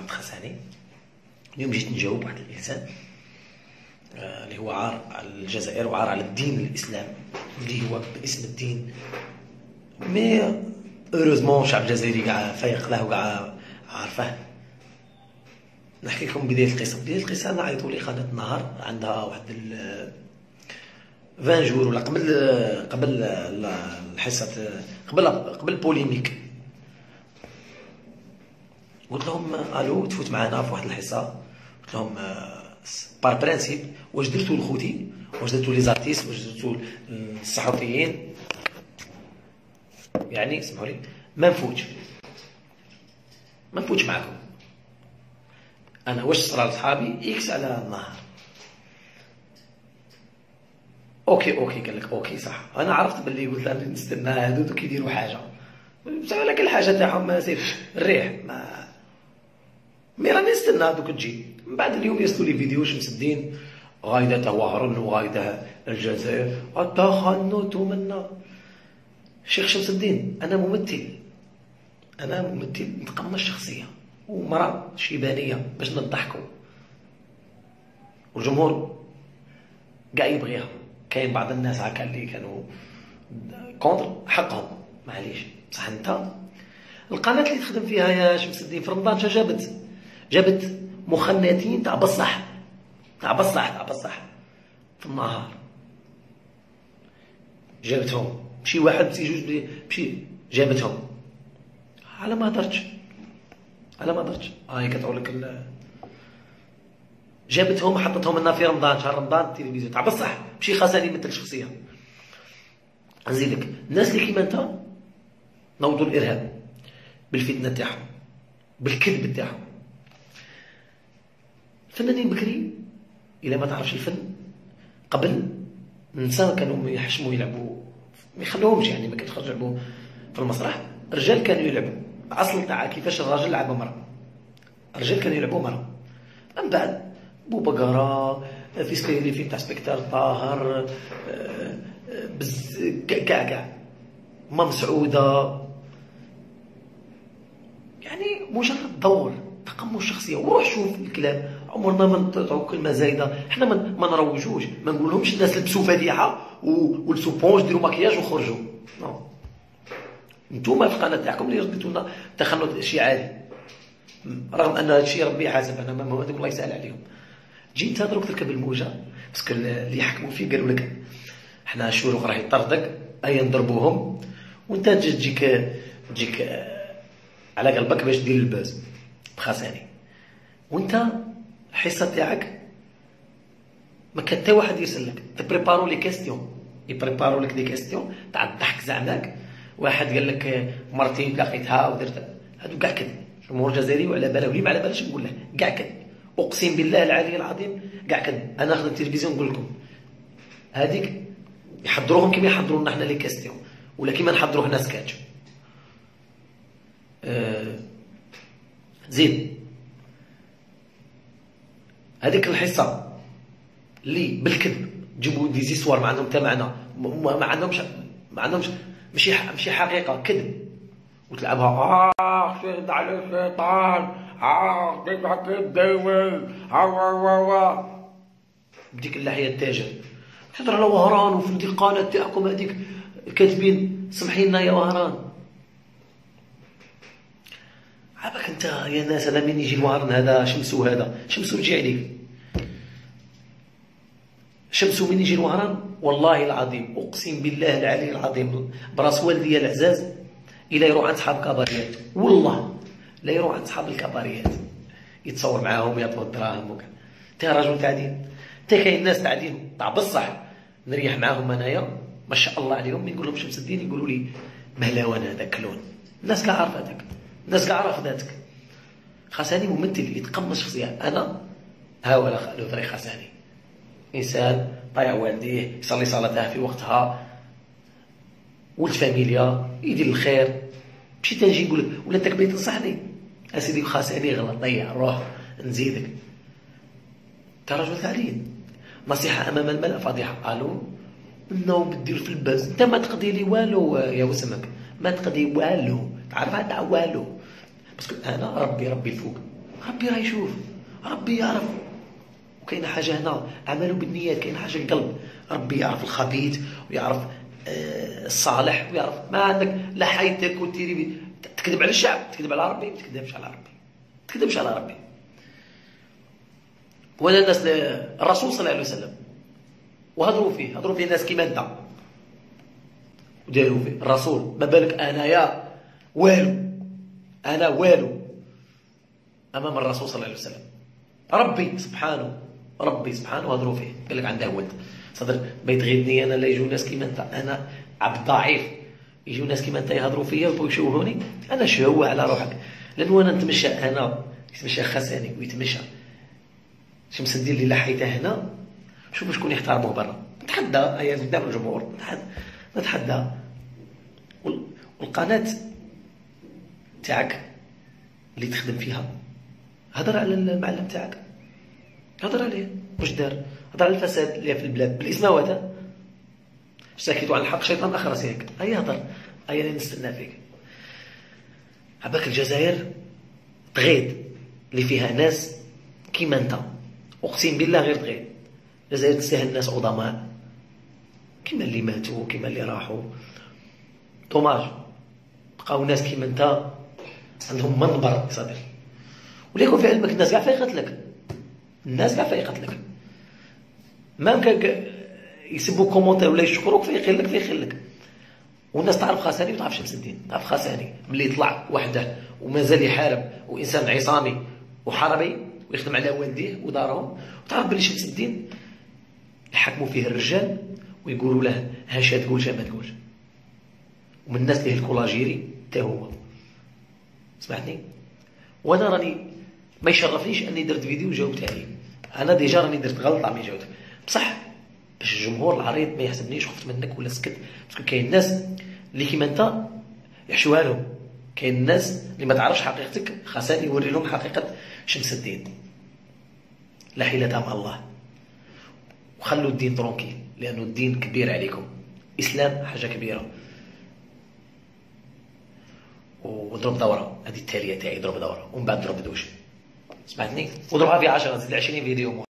عبد الخساني اليوم جيت نجاوب واحد الإنسان آه، اللي هو عار على الجزائر وعار على الدين الإسلام اللي هو باسم الدين. مي اوروزمون الشعب الجزائري كاع فايق له وكاع عارفه. نحكي لكم بداية القصة. بداية القصة أنا عيطوا لي قناه النهار عندها واحد 20 جور ولا قبل قبل الحصة قبل قبل ال polémique. قلت لهم ألو تفوت معنا في واحد الحصة. قلت لهم par principe واش درتو لخوتي؟ واش درتو les artistes واش درتو الصحفيين؟ يعني اسمحوا لي ما نفوتش. ما نفوتش معكم أنا واش صرا لصحابي؟ إكس على النهار. أوكي أوكي قال لك أوكي صح. أنا عرفت باللي قلت أنا نستنى هادو كيديروا حاجة. ولكن الحاجة تاعهم ما سير الريح ما مي راني نستنى هادوك تجي. من بعد اليوم يرسلوا لي فيديو واش مسدين غايدة وهرن وغايدة الجزائر. التخنت منا شيخ شمس الدين أنا ممثل. أنا ممثل نتقمص الشخصية. ومرأة شيبانية باش نضحكوا والجمهور كاع يبغيها. كاين بعض الناس هكا اللي كانوا كونتر حقهم. معليش. بصح أنت؟ القناة اللي تخدم فيها يا شمس الدين في رمضان جابت جابت مخنثين تاع بصح تاع بصح تاع بصح في النهار جابتهم. مشي واحد مشي جوج مشي جابتهم. على ما هضرتش على ما هضرتش هاي كتعول لك جابتهم حطتهم لنا في رمضان. شهر رمضان التلفزيون تاع بصح ماشي خاصني يمثل شخصية. نزيد لك الناس اللي كيما انت نوضوا الإرهاب بالفتنة تاعهم بالكذب تاعهم. الفنانين بكري؟ الا ما تعرفش الفن؟ قبل النساء كانوا يحشموا يلعبوا ما يخلوهمش يعني ما كانش يلعبوا في المسرح. الرجال كانوا يلعبوا. أصل تاع كيفاش الراجل لعب مرة. الرجال كانوا يلعبوا مرة. من بعد؟ بوبقرة في سكيري في تاع سبكتار طاهر آه، بز كاع كاع مام سعودة. يعني مجرد دور تقمص شخصية. وروح شوف الكلام. عمرنا ما نطلعوا كلمة زايدة. حنا ما نروجوش. ما نقولهمش الناس لبسوا فديحة ولبسوا بونج ديروا مكياج وخرجوا. نو نتوما في القناة تاعكم اللي رديتوا لنا تخلط شيء عادي رغم أن هذا الشيء ربي حاسب أنا ما الله يسال عليهم جيت دروك تركب الموجة. باسكو اللي يحكموا فيه قالوا لك حنا الشروق راه يطردك اي نضربوهم. وانت تجيك تجيك على قلبك باش دير الباز بخاساني وانت الحصه تاعك ما كان حتى واحد يرسل لك ت préparer les questions؟ ي préparer لك des questions؟ تاع الضحك زعماك. واحد قال لك مرتي لقيتها ودرت هادو كاع كذب. جمهور جزائري وعلى باله ولي ما على بالش نقول له؟ كاع كذب. أقسم بالله العلي العظيم كاع كذب. أنا ناخذ التلفزيون نقول لكم. هذيك يحضروهم كما يحضروا لنا حنا les questions ولا كما نحضروا هنا سكاتش أه زيد هذيك الحصة اللي بالكذب جيبوا دي زيسوار ما عندهم حتى معنى. ما عندهمش ما عندهمش ماشي ماشي حقيقة كذب. وتلعبها آه شهد على الشيطان آه كيف كداوي ها وا وا وا بديك اللحية التاجر. تهضر على وهران وفي القناه تاعكم هذيك كاتبين سمحي لنا يا وهران. عباك انت يا ناس هذا من يجي الوهران هذا؟ شمسو هذا شمسو تجي عليك شمسو من يجي الوهران والله العظيم أقسم بالله العلي العظيم براس والدي العزاز إلى يروح عند صحاب الكباريات والله لا يروح عند صحاب الكباريات. يتصور معاهم يعطوا الدراهم وكذا. انت تاع دين انت كاين ناس تاع دين تاع بصح نريح معاهم أنايا. ما شاء الله عليهم نقول لهم شمس الدين يقولوا لي مهلاوان هذاك كلون الناس كاع عارفة هذاك. الناس كاع عارفه ذاتك خاصني ممثل يتقمص شخصيه أنا ها خالو طريق خاصني. إنسان طايع والديه يصلي صلاته في وقتها. ولد فاميليا يدير الخير. مشي تنجي نقول لك ولا أنت كبير تنصحني؟ أسيدي خاصني غلط ضيع روح نزيدك. انت رجل ثعلين. نصيحة أمام الملأ فضيحة. ألو إنه بدير في الباز. أنت ما تقضي لي والو يا وسمك. ما تقضي والو تعرف هذا والو. بس أنا ربي ربي الفوق ربي راه يشوف. ربي يعرف. وكاينة حاجة هنا. اعملوا بالنيات كاينة حاجة القلب. ربي يعرف الخبيث ويعرف آه، الصالح ويعرف ما عندك لا حيتك وتيري تكذب على الشعب تكذب على ربي ما تكذبش على ربي. ما تكذبش على ربي. ولا الناس الرسول صلى الله عليه وسلم. وهضروا فيه. هضروا فيه ناس كيما أنت. وداروا فيه الرسول ما بالك انايا والو أنا والو. أمام الرسول صلى الله عليه وسلم. ربي سبحانه ربي سبحانه هضروا فيه. قال لك عنده ولد. صدر بيت غيرني أنا لا يجوا ناس كيما أنت. أنا عبد ضعيف. يجوا ناس كيما أنت يهضروا فيا ويبغوا يشوهوني أنا شهوه على روحك؟ لأنه أنا نتمشى أنا يتمشى خساني ويتمشى. شمس الدين اللي لحيته هنا؟ شوف شكون يحترمه برا. نتحدى قدام الجمهور. نتحدى. والقناه تاعك اللي تخدم فيها. هضر على المعلم تاعك. هضر عليه. واش دار؟ هضر على الفساد اللي في البلاد. بالاسماوات ساكتوا على الحق؟ شيطان اخرس هيك هيا هضر. هيا اللي نستنى فيك. عباك الجزائر تغيد اللي فيها ناس كيما أنت. أقسم بالله غير تغيد الجزائر تستاهل ناس عظماء. كيما اللي ماتوا كيما اللي راحوا. دوماج. بقاو ناس كيما انت عندهم منبر صدر وليكن في علمك الناس كاع فايقت لك. الناس كاع فايقت لك. ما يمكن يسبوا commentaire ولا يشكروك فيقل لك فيقل لك. والناس تعرف خاساني وتعرف شمس الدين تعرف خاساني ملي يطلع وحده ومازال يحارب وإنسان عصامي وحربي ويخدم على والديه ودارهم وتعرف بلي شمس الدين يحكموا فيه الرجال ويقولوا له هاش تقول ما تقول ومن الناس اللي الكولاجيري حتى هو. سمعتني وأنا راني ما يشرفنيش أني درت فيديو جاوبت عليه. أنا déjà راني درت غلطة mais جاوبت بصح باش الجمهور العريض ما يحسبنيش خفت منك ولا سكت. parce que كاين الناس اللي كيما أنت يحشوها لهم. كاين الناس اللي ما تعرفش حقيقتك خاصني يوري لهم حقيقة شمس الدين. لا حيلة مع الله. وخلوا الدين tranquille لأنه الدين كبير عليكم. إسلام حاجة كبيرة. وضرب دوره. هذه التالية تاعي ضرب دوره. ومن بعد ضرب دوش سمعتني؟ وضربها في 10 زيد 20 فيديو.